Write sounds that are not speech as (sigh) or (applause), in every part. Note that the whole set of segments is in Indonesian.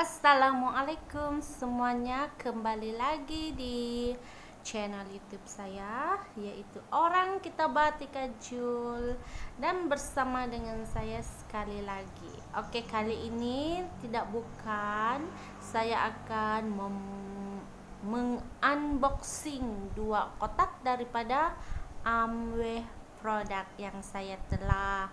Assalamualaikum semuanya kembali lagi di channel YouTube saya yaitu orang kita batika Jul dan bersama dengan saya sekali lagi. Oke kali ini tidak bukan saya akan mengunboxing dua kotak daripada Amway produk yang saya telah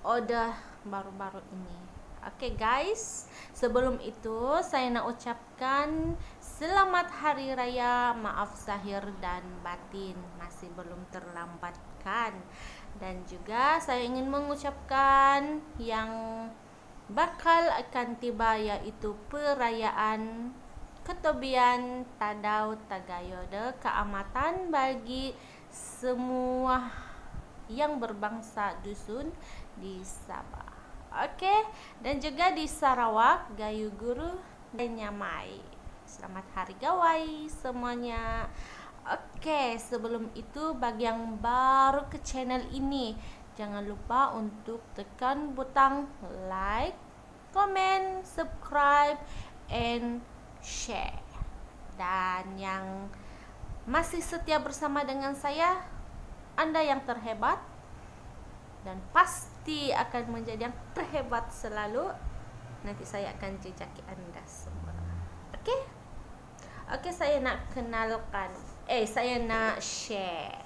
order baru-baru ini. Okay guys, sebelum itu saya nak ucapkan selamat hari raya, maaf zahir dan batin, masih belum terlambat kan. Dan juga saya ingin mengucapkan yang bakal akan tiba yaitu perayaan Ketobian Tadau Tagayode keamatan bagi semua yang berbangsa dusun di Sabah. Oke, dan juga di Sarawak, Gayu Guru dan Nyamai. Selamat Hari Gawai semuanya. Oke, sebelum itu bagi yang baru ke channel ini, jangan lupa untuk tekan butang like, comment, subscribe, and share. Dan yang masih setia bersama dengan saya, Anda yang terhebat dan pasti akan menjadi yang terhebat selalu. Nanti saya akan jejaki anda semua. Oke okay? oke saya nak kenalkan. Eh saya nak share.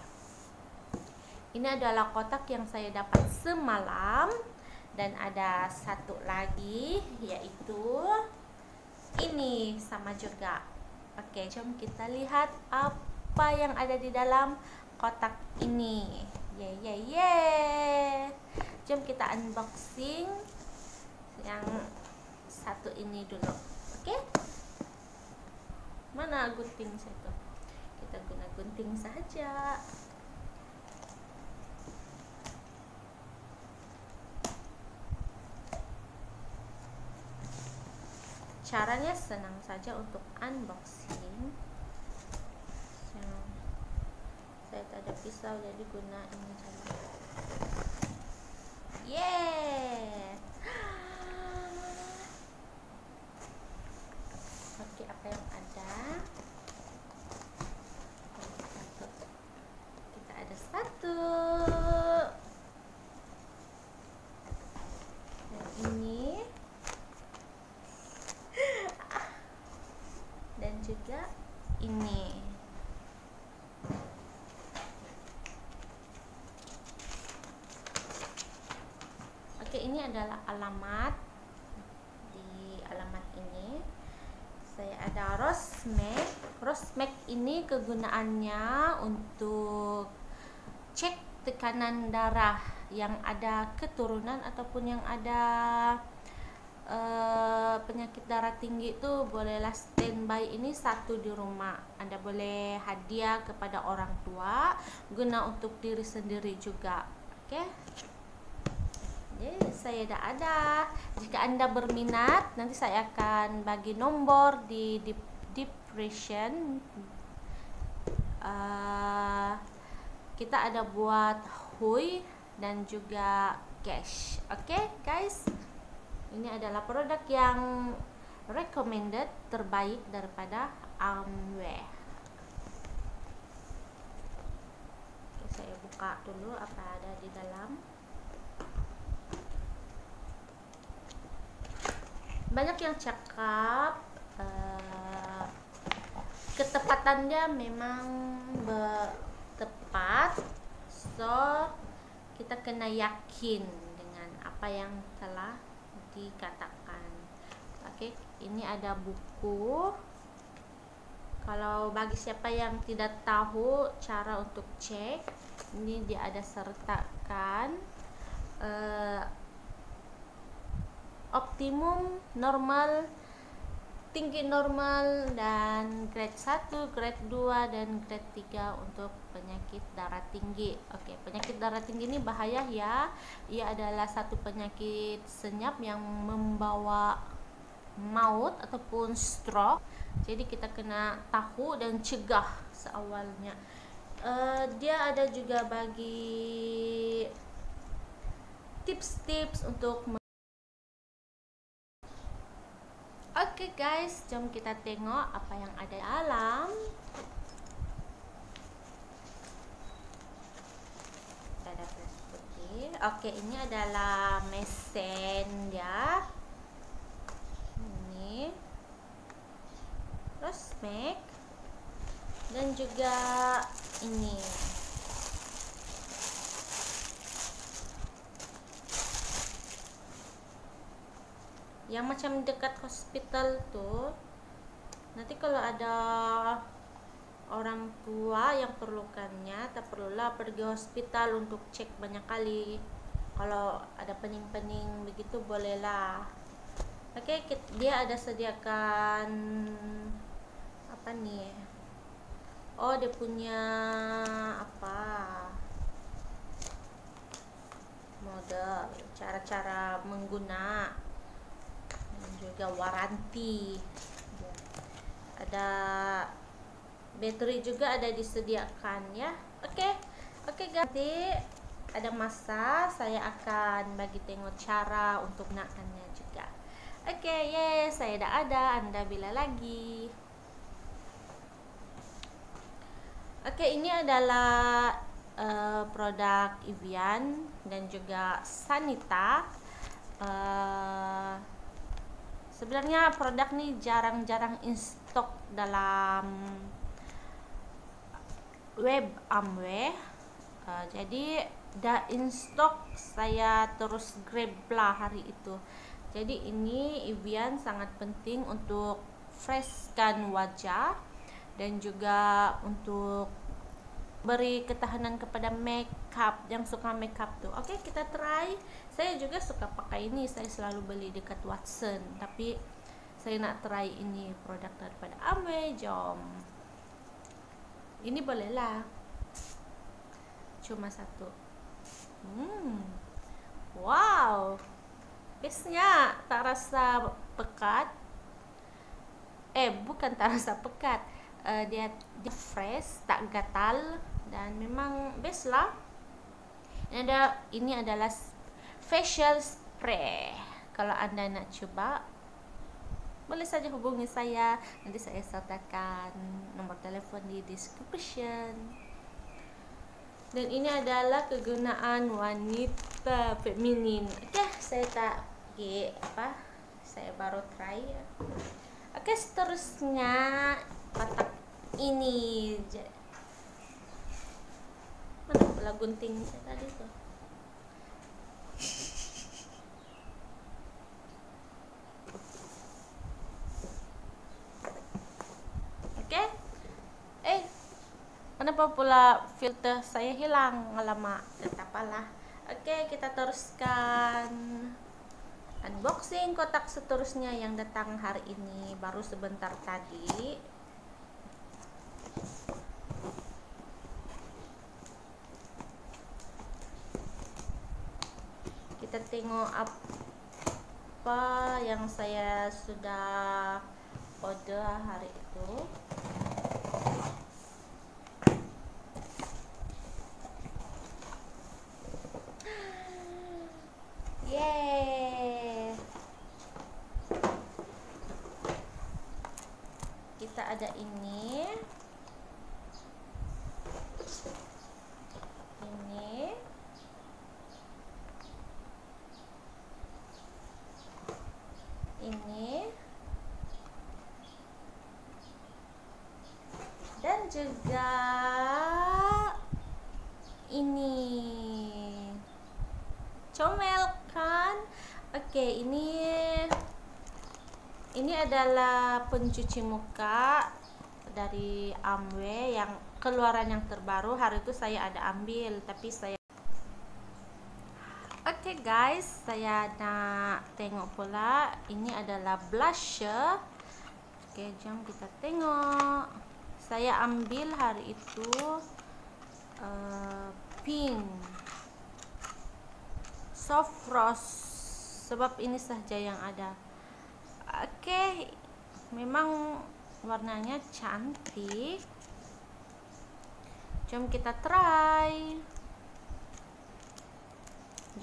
Ini adalah kotak yang saya dapat semalam dan ada satu lagi yaitu ini sama juga. Oke jom kita lihat apa yang ada di dalam kotak ini. Ye ye ye jom kita unboxing yang satu ini dulu oke? Okay? mana gunting satu? Kita guna gunting saja. Caranya senang saja untuk unboxing. Saya tak ada pisau jadi guna ini saja yeah (gasps) oke apa yang ada? Kita ada satu. Dan ini. (laughs) Dan juga ini Oke, ini adalah alamat di alamat ini. Saya ada Rosmek. Rosmek ini kegunaannya untuk cek tekanan darah yang ada keturunan ataupun yang ada uh, penyakit darah tinggi itu bolehlah standby ini satu di rumah. Anda boleh hadiah kepada orang tua guna untuk diri sendiri juga. Oke. Okay? Saya dah ada. Jika anda berminat, nanti saya akan bagi nomor di depression. Uh, kita ada buat hui dan juga cash. Oke, okay, guys. Ini adalah produk yang recommended terbaik daripada Amway. saya buka dulu apa ada di dalam. Banyak yang cakap uh, ketepatannya memang tepat so kita kena yakin dengan apa yang telah dikatakan. Oke okay, ini ada buku. Kalau bagi siapa yang tidak tahu cara untuk cek ini dia ada sertakan. Uh, optimum normal tinggi normal dan grade 1, grade 2 dan grade 3 untuk penyakit darah tinggi. Oke, penyakit darah tinggi ini bahaya ya. Ia adalah satu penyakit senyap yang membawa maut ataupun stroke. Jadi kita kena tahu dan cegah seawalnya. Uh, dia ada juga bagi tips-tips untuk Oke okay guys, jom kita tengok apa yang ada dalam. Ada putih. Oke, ini adalah mesin ya. Ini. Make dan juga ini yang macam dekat hospital tuh nanti kalau ada orang tua yang perlukannya tak perlulah pergi hospital untuk cek banyak kali. Kalau ada pening-pening begitu bolehlah. Oke okay, dia ada sediakan apa nih oh dia punya apa? Model cara-cara juga waranti. Ada battery juga ada disediakan ya. Oke okay. oke okay, ganti ada masa saya akan bagi tengok cara untuk gunakannya juga. Oke okay, yes saya dah ada anda bila lagi. Oke okay, ini adalah uh, produk Evian dan juga Sanita. Uh, sebenarnya produk nih jarang-jarang in stock dalam web Amway. Uh, jadi dah in stock saya terus grab lah hari itu. Jadi ini Evian sangat penting untuk freshkan wajah dan juga untuk beri ketahanan kepada makeup yang suka makeup tuh oke okay, kita try. Saya juga suka pakai ini. Saya selalu beli dekat Watson. Tapi saya nak try ini produk daripada Amway jom. Ini bolehlah cuma satu. Hmm. Wow. Bestnya tak rasa pekat. Eh bukan tak rasa pekat. Uh, dia dia fresh tak gatal. Dan memang best lah ini ada ini adalah facial spray. Kalau anda nak coba boleh saja hubungi saya. Nanti saya sertakan nomor telepon di description. Dan ini adalah kegunaan wanita feminin. Oke okay, saya tak okay, apa saya baru try. Oke okay, seterusnya kotak ini mana pula guntingnya tadi tuh. Kenapa pula filter saya hilang? Lama tetap apalah oke kita teruskan unboxing kotak seterusnya yang datang hari ini. Baru sebentar tadi tengok apa yang saya sudah order hari itu Yeay. Kita ada ini. Ini. Ini. Dan juga ini. Comel Oke, ini ini adalah pencuci muka dari Amway yang keluaran yang terbaru. Hari itu saya ada ambil, tapi saya Oke okay guys, saya nak tengok pula. Ini adalah blusher. Oke, okay, jom kita tengok. Saya ambil hari itu uh, pink. Soft rose sebab ini saja yang ada. Oke memang warnanya cantik. Jom kita try.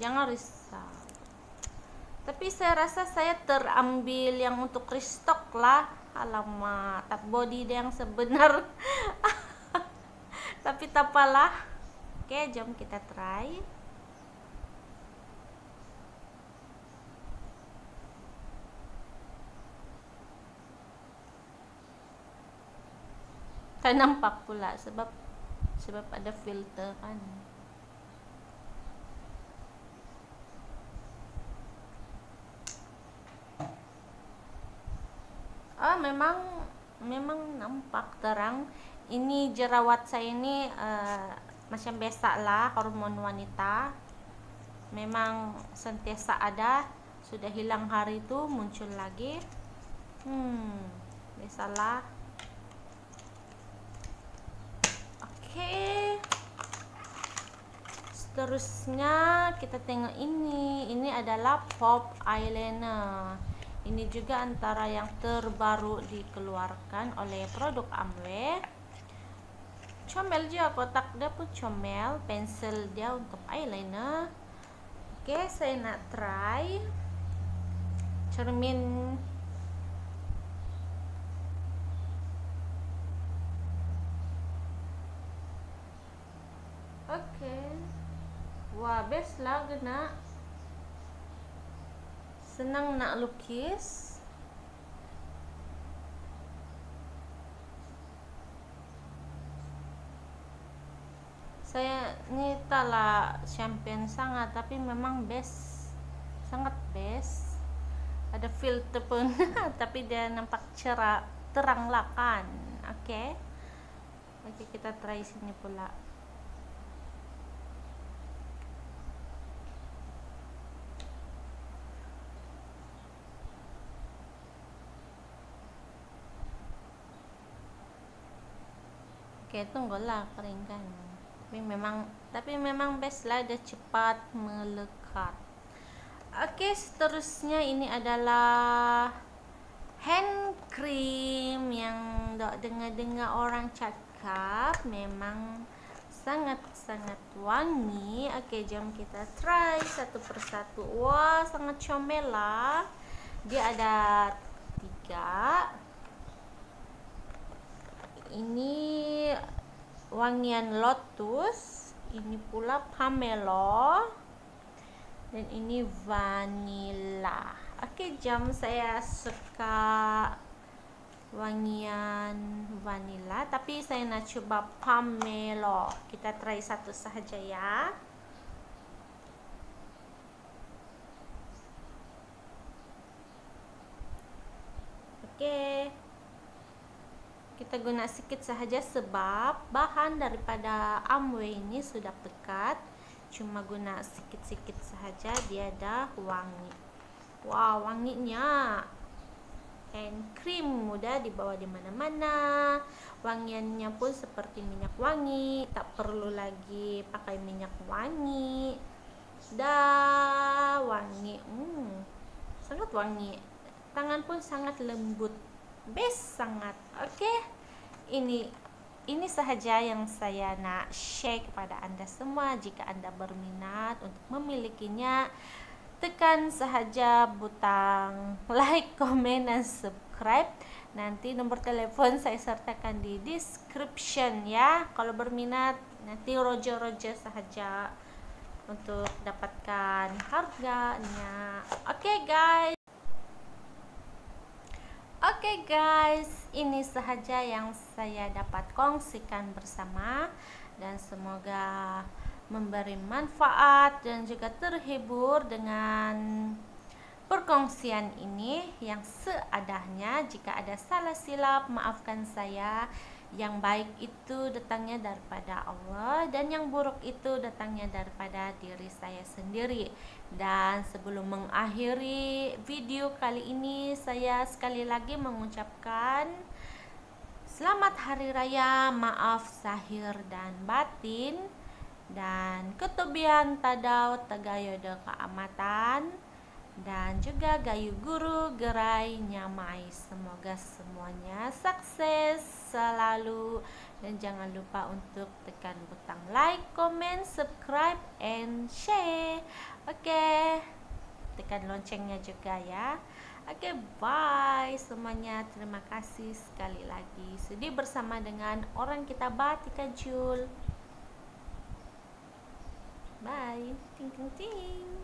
Jangan risau. Tapi saya rasa saya terambil yang untuk restock lah. Alamak tak body yang sebenar. (laughs) Tapi tak apalah oke jom kita try. Tak nampak pula sebab sebab ada filter kan. Ah memang memang nampak terang. Ini jerawat saya ini uh, macam biasa lah hormon wanita. Memang sentiasa ada. Sudah hilang hari itu muncul lagi. Hmm biasalah oke. Okay. seterusnya kita tengok ini. Ini adalah pop eyeliner. Ini juga antara yang terbaru dikeluarkan oleh produk Amway comel juga kotak dia pun comel pensil dia untuk eyeliner. Oke saya nak try cermin. Oke wah best lah kena. Senang nak lukis saya ini taklah champion sangat tapi memang best sangat best ada filter pun (laughs) tapi dia nampak cerah terang lah kan oke okay. oke okay, kita try sini pula Oke, tunggulah keringkan. Tapi memang tapi memang best lah dia cepat melekat. Oke, seterusnya ini adalah hand cream yang dok dengar-dengar orang cakap memang sangat-sangat wangi. Oke, jom kita try satu persatu. Wah, sangat comel lah. Dia ada tiga ini wangian lotus ini pula pamelo dan ini vanilla oke jam saya suka wangian vanilla tapi saya nak coba pamelo. Kita try satu saja ya. Oke. okay kita guna sedikit saja sebab bahan daripada Amway ini sudah pekat. Cuma guna sedikit-sedikit saja dia ada wangi. Wow wanginya and cream mudah dibawa di mana-mana. Wangiannya pun seperti minyak wangi tak perlu lagi pakai minyak wangi. Dah wangi. Hmm, sangat wangi. Tangan pun sangat lembut best sangat. Oke okay? ini ini sahaja yang saya nak share kepada anda semua. Jika anda berminat untuk memilikinya tekan sahaja butang (laughs) like, komen, dan subscribe. Nanti nomor telepon saya sertakan di description ya. Kalau berminat nanti rojo-rojo sahaja untuk dapatkan harganya. Oke okay, guys Oke okay guys, ini sahaja yang saya dapat kongsikan bersama dan semoga memberi manfaat dan juga terhibur dengan perkongsian ini yang seadanya. Jika ada salah silap, maafkan saya yang baik itu datangnya daripada Allah dan yang buruk itu datangnya daripada diri saya sendiri. Dan sebelum mengakhiri video kali ini saya sekali lagi mengucapkan selamat hari raya maaf sahir dan batin dan ketubian tadau tagayoda keamatan dan juga Gayu Guru Gerai Nyamai. Semoga semuanya sukses selalu dan jangan lupa untuk tekan butang like, comment, subscribe, and share. Oke. Okay. tekan loncengnya juga ya oke okay, bye semuanya terima kasih sekali lagi sedih bersama dengan orang kita batika Jul bye ting ting ting